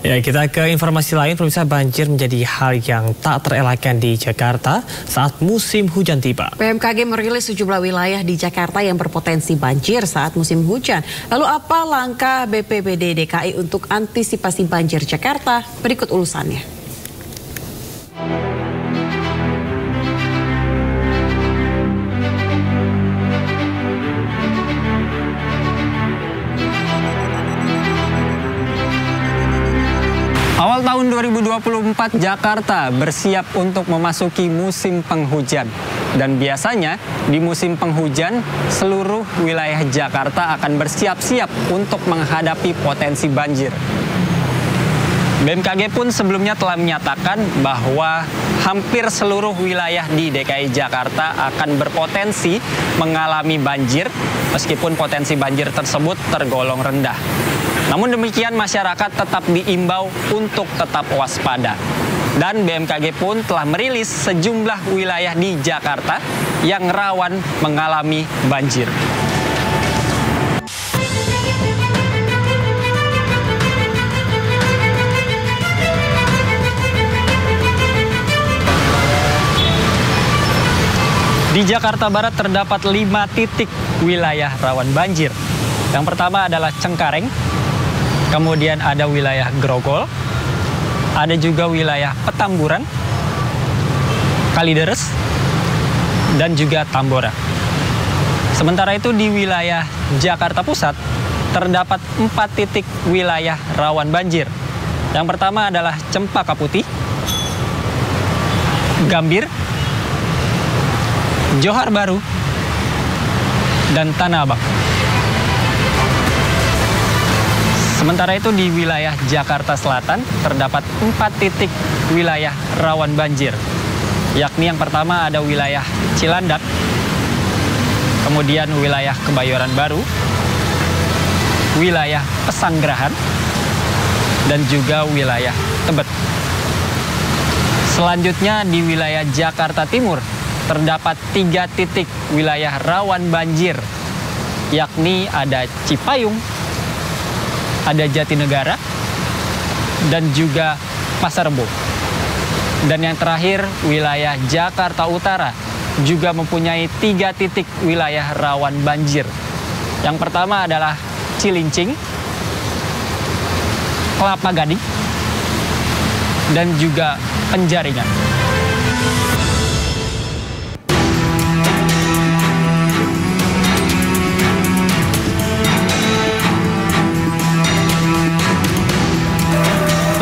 Ya, kita ke informasi lain, pemirsa banjir menjadi hal yang tak terelakkan di Jakarta saat musim hujan tiba. BMKG merilis sejumlah wilayah di Jakarta yang berpotensi banjir saat musim hujan. Lalu apa langkah BPBD DKI untuk antisipasi banjir Jakarta? Berikut ulusannya. 2024 Jakarta bersiap untuk memasuki musim penghujan. Dan biasanya di musim penghujan seluruh wilayah Jakarta akan bersiap-siap untuk menghadapi potensi banjir. BMKG pun sebelumnya telah menyatakan bahwa hampir seluruh wilayah di DKI Jakarta akan berpotensi mengalami banjir meskipun potensi banjir tersebut tergolong rendah. Namun demikian masyarakat tetap diimbau untuk tetap waspada. Dan BMKG pun telah merilis sejumlah wilayah di Jakarta yang rawan mengalami banjir. Di Jakarta Barat terdapat lima titik wilayah rawan banjir. Yang pertama adalah Cengkareng, kemudian ada wilayah Grogol, ada juga wilayah Petamburan, Kalideres, dan juga Tambora. Sementara itu di wilayah Jakarta Pusat terdapat empat titik wilayah rawan banjir. Yang pertama adalah Cempaka Putih, Gambir, Johar Baru, dan Tanah Abang. Sementara itu di wilayah Jakarta Selatan terdapat empat titik wilayah rawan banjir. Yakni yang pertama ada wilayah Cilandak, kemudian wilayah Kebayoran Baru, wilayah Pesanggerahan, dan juga wilayah Tebet. Selanjutnya di wilayah Jakarta Timur terdapat tiga titik wilayah rawan banjir, yakni ada Cipayung, ada Jatinegara, dan juga Pasar Rebo. Dan yang terakhir, wilayah Jakarta Utara juga mempunyai tiga titik wilayah rawan banjir. Yang pertama adalah Cilincing, Kelapa Gading, dan juga Penjaringan.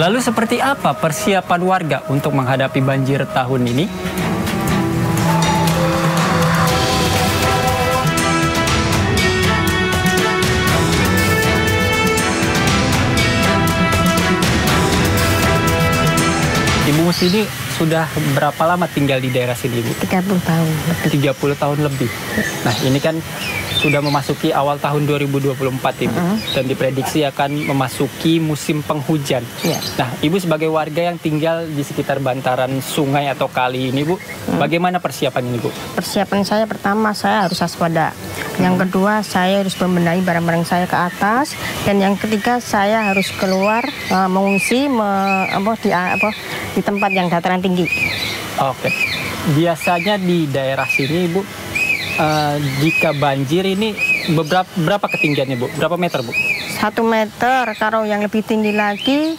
Lalu seperti apa persiapan warga untuk menghadapi banjir tahun ini? Ibu Musini sudah berapa lama tinggal di daerah sini, Bu? 30 tahun lebih. 30 tahun lebih. Nah, ini kan sudah memasuki awal tahun 2024 Ibu uh -huh. dan diprediksi akan memasuki musim penghujan. Yeah. Nah, Ibu sebagai warga yang tinggal di sekitar bantaran sungai atau kali ini Bu, uh bagaimana persiapan ini Bu? Persiapan saya pertama saya harus waspada. Yang hmm. kedua saya harus membenahi barang-barang saya ke atas dan yang ketiga saya harus keluar uh, mengungsi me, apa di apa di tempat yang dataran tinggi. Oke. Biasanya di daerah sini Ibu uh, jika banjir ini beberapa berapa ketinggiannya bu? Berapa meter bu? Satu meter. Kalau yang lebih tinggi lagi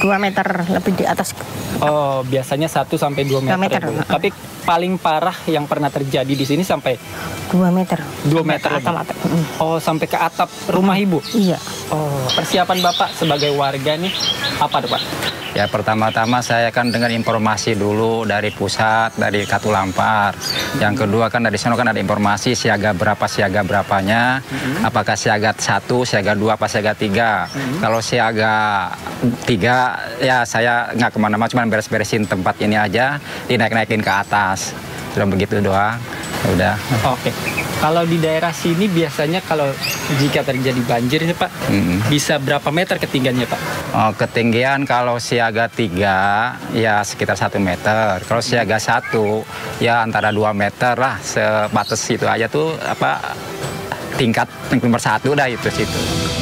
dua meter lebih di atas. Oh, biasanya satu sampai dua meter. meter. Ya, bu. Tapi paling parah yang pernah terjadi di sini sampai dua meter. Dua meter. Atap, atap. Oh, sampai ke atap rumah ibu? Iya. Oh, persiapan bapak sebagai warga nih apa pak? Ya pertama-tama saya kan dengar informasi dulu dari pusat, dari Katulampa. Yang kedua kan dari sana kan ada informasi siaga berapa siaga berapanya, hmm. apakah siaga satu, siaga dua, apa siaga tiga. Hmm. Kalau siaga tiga ya saya nggak ke mana-mana, cuma beres-beresin tempat ini aja, dinaik-naikin ke atas. Sudah begitu doang. Udah. Oke. Okay. Kalau di daerah sini biasanya kalau jika terjadi banjir ini Pak, hmm. bisa berapa meter ketinggiannya Pak? Oh, ketinggian kalau siaga 3 ya sekitar satu meter. Kalau siaga satu ya antara 2 meter lah sebatas itu aja tuh apa tingkat nomor satu dah itu situ.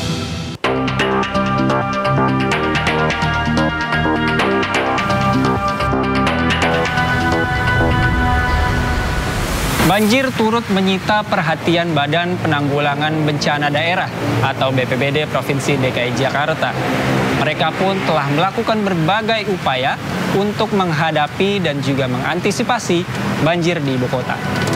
Banjir turut menyita perhatian Badan Penanggulangan Bencana Daerah atau BPBD Provinsi DKI Jakarta. Mereka pun telah melakukan berbagai upaya untuk menghadapi dan juga mengantisipasi banjir di ibu kota.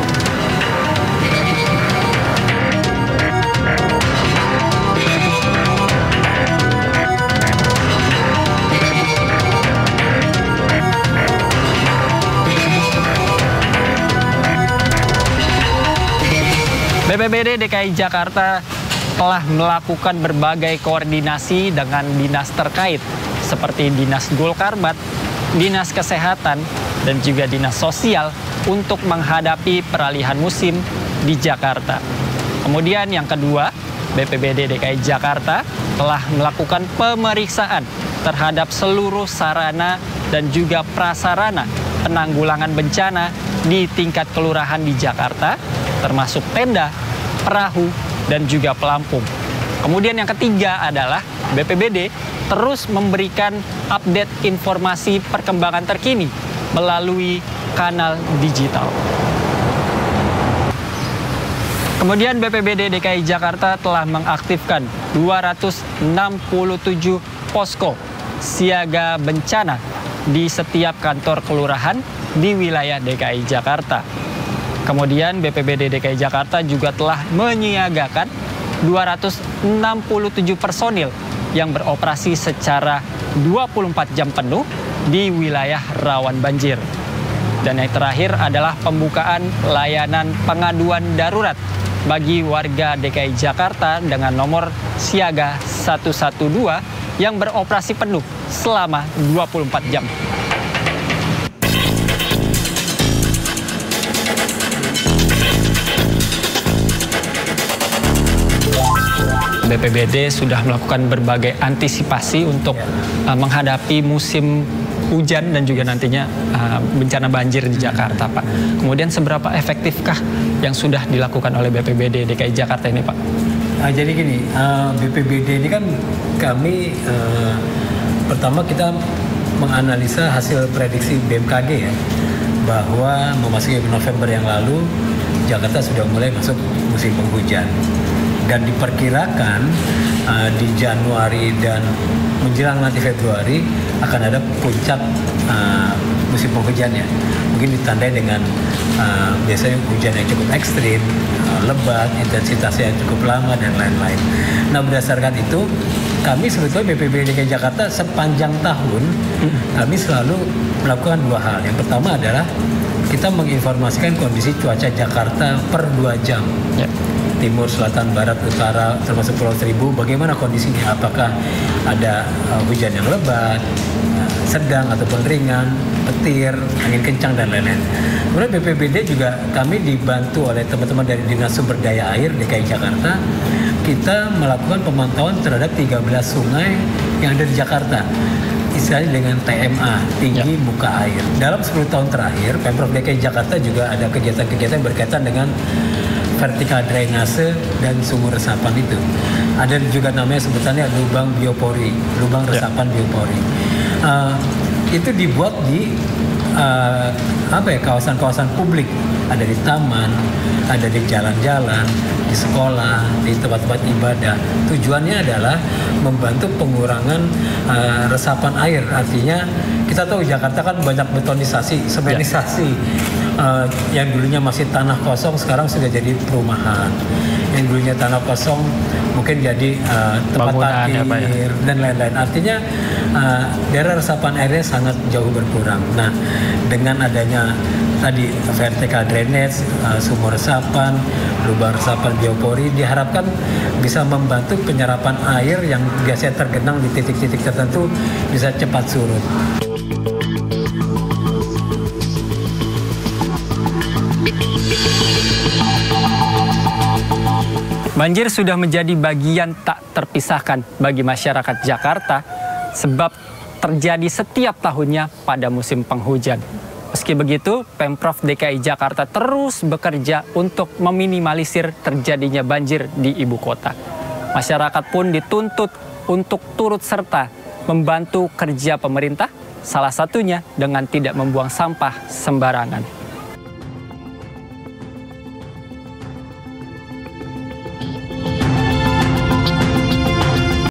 BPBD DKI Jakarta telah melakukan berbagai koordinasi dengan dinas terkait seperti Dinas Gulkarbat, Dinas Kesehatan, dan juga Dinas Sosial untuk menghadapi peralihan musim di Jakarta. Kemudian yang kedua, BPBD DKI Jakarta telah melakukan pemeriksaan terhadap seluruh sarana dan juga prasarana penanggulangan bencana di tingkat kelurahan di Jakarta, termasuk tenda, perahu, dan juga pelampung. Kemudian yang ketiga adalah BPBD terus memberikan update informasi perkembangan terkini melalui kanal digital. Kemudian BPBD DKI Jakarta telah mengaktifkan 267 posko siaga bencana di setiap kantor kelurahan di wilayah DKI Jakarta. Kemudian BPBD DKI Jakarta juga telah menyiagakan 267 personil yang beroperasi secara 24 jam penuh di wilayah rawan banjir. Dan yang terakhir adalah pembukaan layanan pengaduan darurat bagi warga DKI Jakarta dengan nomor siaga 112 yang beroperasi penuh selama 24 jam. BPBD sudah melakukan berbagai antisipasi untuk uh, menghadapi musim hujan dan juga nantinya uh, bencana banjir di Jakarta, Pak. Kemudian seberapa efektifkah yang sudah dilakukan oleh BPBD DKI Jakarta ini, Pak? Nah, jadi gini, uh, BPBD ini kan kami uh, pertama kita menganalisa hasil prediksi BMKG ya bahwa memasuki November yang lalu Jakarta sudah mulai masuk musim penghujan dan diperkirakan uh, di Januari dan menjelang nanti Februari akan ada puncak uh, musim penghujannya. Mungkin ditandai dengan uh, biasanya hujan yang cukup ekstrim, uh, lebat, intensitasnya yang cukup lama dan lain-lain. Nah berdasarkan itu kami sebetulnya BPBD DKI Jakarta sepanjang tahun kami selalu melakukan dua hal. Yang pertama adalah kita menginformasikan kondisi cuaca Jakarta per dua jam. Yeah timur, selatan, barat, utara, termasuk Pulau Seribu, bagaimana kondisinya? Apakah ada uh, hujan yang lebat, uh, sedang ataupun ringan, petir, angin kencang dan lain-lain. Kemudian BPBD juga kami dibantu oleh teman-teman dari Dinas Sumber Daya Air DKI Jakarta. Kita melakukan pemantauan terhadap 13 sungai yang ada di Jakarta istilahnya dengan TMA, tinggi ya. muka air. Dalam 10 tahun terakhir, Pemprov DKI Jakarta juga ada kegiatan-kegiatan berkaitan dengan vertikal drainase dan sumur resapan itu. Ada juga namanya sebutannya lubang biopori, lubang ya. resapan ya. biopori. Uh, itu dibuat di uh, apa ya kawasan-kawasan publik ada di taman ada di jalan-jalan di sekolah di tempat-tempat ibadah tujuannya adalah membantu pengurangan uh, resapan air artinya kita tahu Jakarta kan banyak betonisasi semenisasi uh, yang dulunya masih tanah kosong sekarang sudah jadi perumahan yang dulunya tanah kosong mungkin jadi uh, tempat Bangunan, parkir ya, ya. dan lain-lain artinya uh, daerah resapan airnya sangat jauh berkurang nah dengan adanya tadi vertical drainage, uh, sumur resapan, lubang resapan biopori diharapkan bisa membantu penyerapan air yang biasanya tergenang di titik-titik tertentu bisa cepat surut. Banjir sudah menjadi bagian tak terpisahkan bagi masyarakat Jakarta sebab terjadi setiap tahunnya pada musim penghujan. Meski begitu, Pemprov DKI Jakarta terus bekerja untuk meminimalisir terjadinya banjir di ibu kota. Masyarakat pun dituntut untuk turut serta membantu kerja pemerintah, salah satunya dengan tidak membuang sampah sembarangan.